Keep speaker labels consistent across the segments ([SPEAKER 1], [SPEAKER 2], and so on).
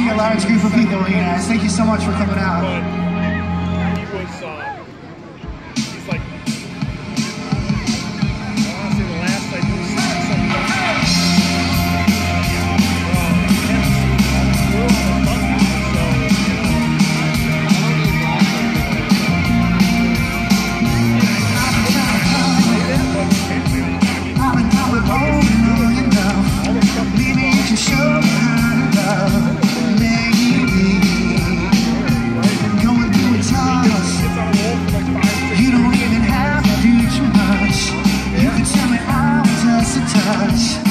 [SPEAKER 1] see a large group of people here. Guys, thank you so much for coming out. much.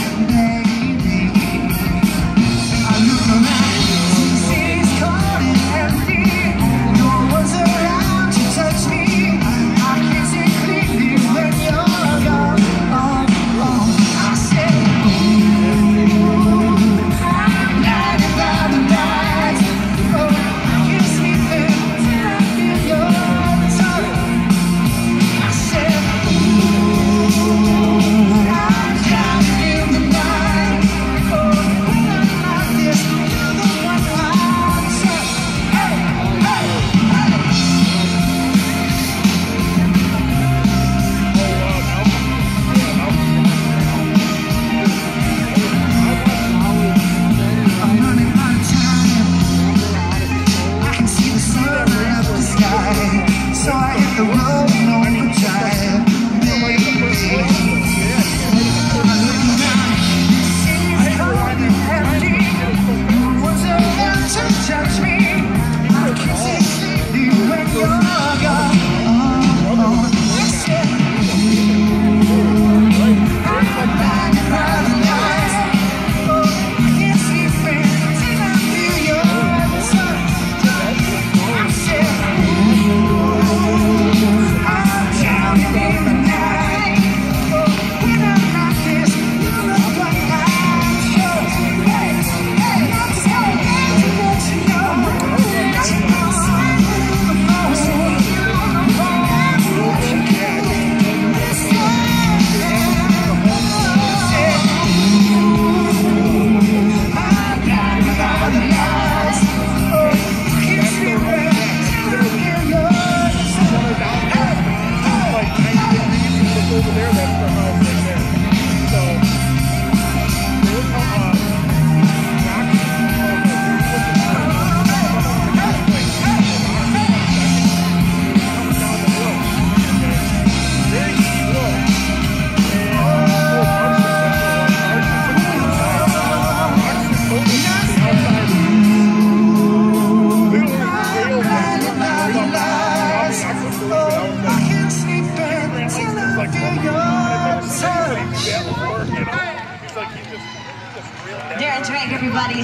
[SPEAKER 2] Darren Drake, everybody.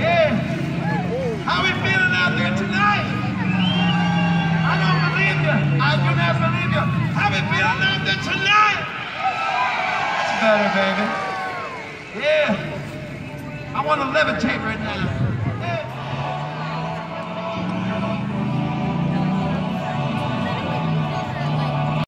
[SPEAKER 3] Yeah. How we feeling out there tonight? I don't believe you. I do not believe you. How we feeling out there tonight? That's better, baby. Yeah. I want to levitate right now.